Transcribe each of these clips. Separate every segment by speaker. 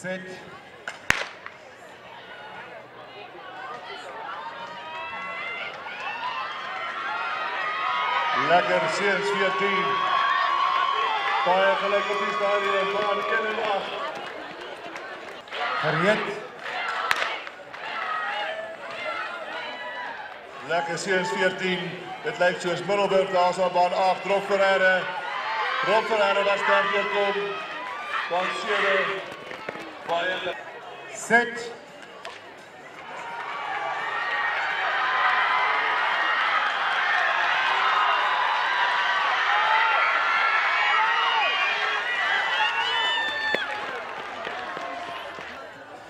Speaker 1: Set.
Speaker 2: Lekker seuns 14. Baie geluk op die stadion van 1 en 8.
Speaker 1: Gereed.
Speaker 2: Lekker seuns 14. Dit lyk soos Middelburg daar's op baan 8 Rob Ferreira. Rob was daar weer kom. Van 7. Baie geluk.
Speaker 1: Set.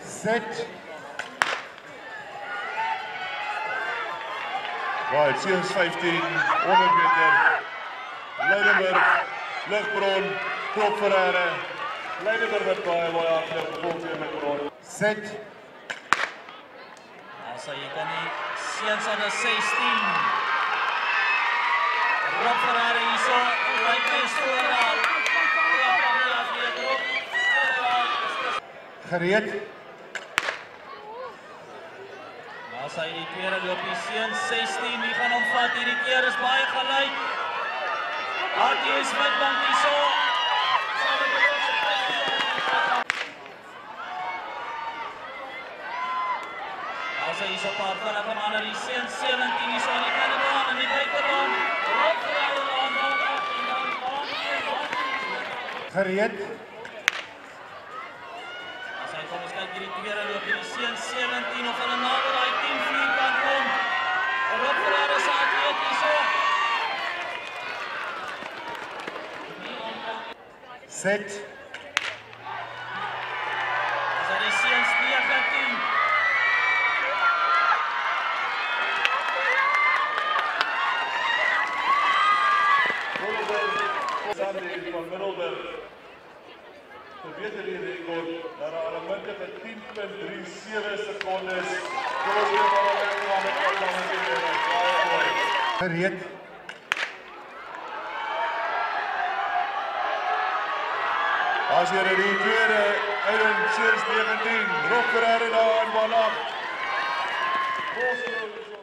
Speaker 1: Set.
Speaker 2: Right, seuns 15 100 meter. Leidenburg, Ligbron, Rob Ferreira. Leidenburg het baie baie hardloop gevolg met Ligbron.
Speaker 1: Set.
Speaker 3: Also jy kan nie seuns aan 'n 16. Rob Ferrari hierso, is. Ja, ja, ja, Rob.
Speaker 1: Gereed.
Speaker 3: Nou sy die tweede loop die seuns 16, wie gaan hom vat hierdie keer is baie gelyk. Hartie is met bank hierso. As hy so paar vinnige manne die seuns 17 hierso aan die binnebaan en die buitebaan. Rob Ferrari aan baan af en dan baan hier.
Speaker 1: Gereed.
Speaker 3: As hy kom ons kyk hierdie tweede loop hierdie seun 17 of hulle nader daai 10 4 kan kom. Rob Ferreira se atleet hierso.
Speaker 1: Set.
Speaker 3: As hy die seuns 19
Speaker 2: Middelburg, Sandy van Middelburg. Verbeter die rekord na 'n aanmuntende 10.37 sekondes. Kom ons weer van hulle aan met almal hier. Baie mooi.
Speaker 1: Gereed.
Speaker 2: As jy die tweede Eiden Sears 19, Rob Ferreira daar in baan 8. Bosloos